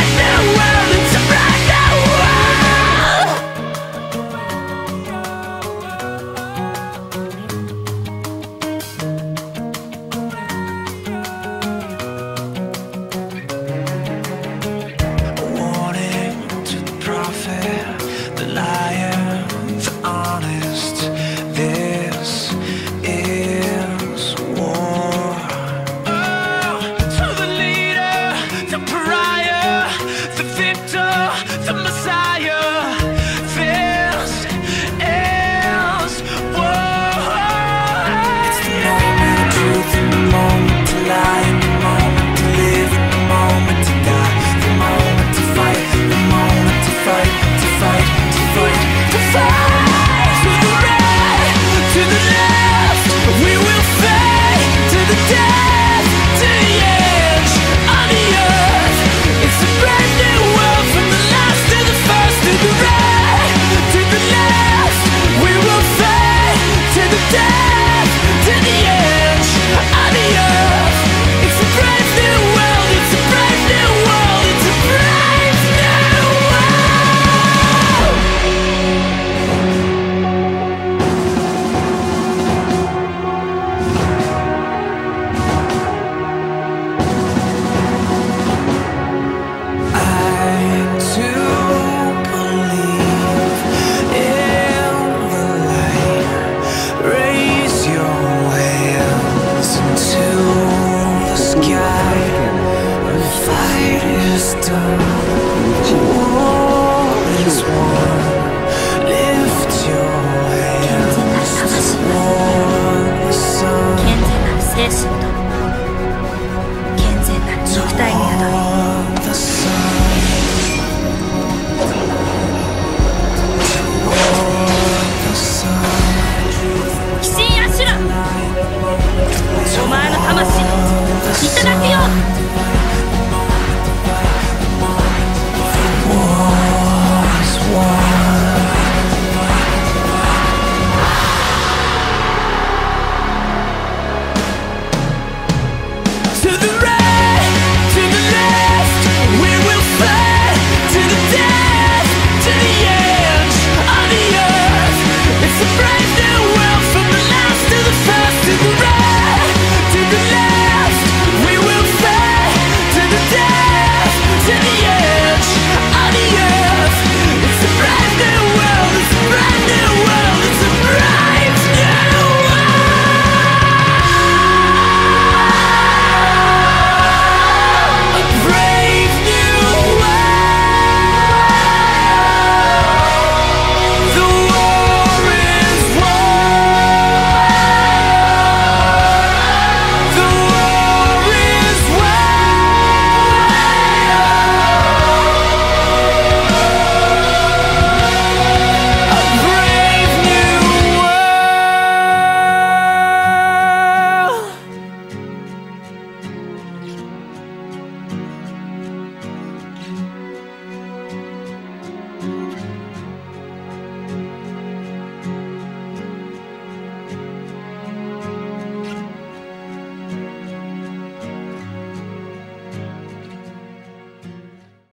Let's do it! 全なる精神と健全な肉体に宿り鬼神アシュラお前の魂いただくよ